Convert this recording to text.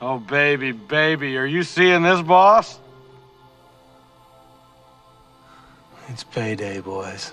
Oh, baby, baby, are you seeing this, boss? It's payday, boys.